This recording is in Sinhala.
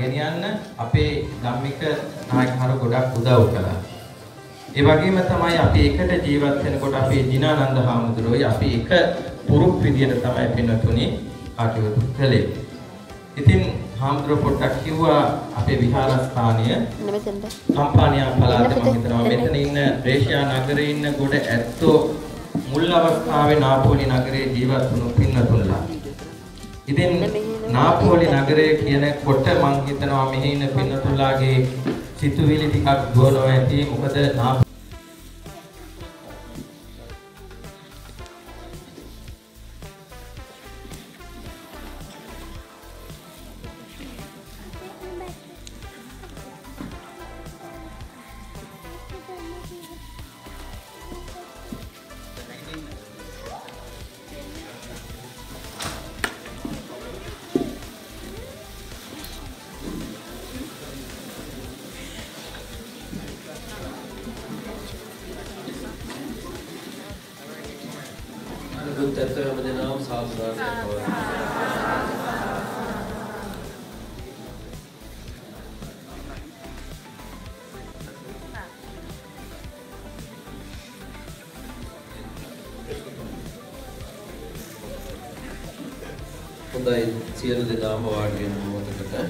ගෙනියන්න අපේ ධම්මික නායකහරු ගොඩක් උදව් කළා. ඒ වගේම තමයි අපි එකට ජීවත් වෙනකොට අපේ දිනානන්ද හාමුදුරුවෝයි අපි එක පුරුක් විදියට තමයි පින්නතුනි කටයුතු කළේ. ඉතින් හාමුදුරුවෝ පොඩ්ඩක් කිව්වා අපේ විහාරස්ථානය කම්පානියා පළාත මම හිතනවා මෙතන ඉන්න රේෂියා නගරේ ඉන්න ගොඩ ඇත්තෝ මුල් අවස්ථාවේ නාපෝලි නගරේ ජීවත් වුණු පින්නතුන්ලා. ඉතින් නාපෝලි නගරය කියනකොට මම හිතනවා මෙහි ඉන්න පින්නතුන්ලාගේ සිතුවිලි ටිකක් දුවනවා ඇති. මොකද चरित्र में मुझे नाम साफ सुधार ਉਹਦਾ ਸੀਐਲ ਦੇ ਨਾਮ ਅਵਾਰਡ ਵੀ ਨੂੰ ਬਹੁਤ ਲੱਗਾ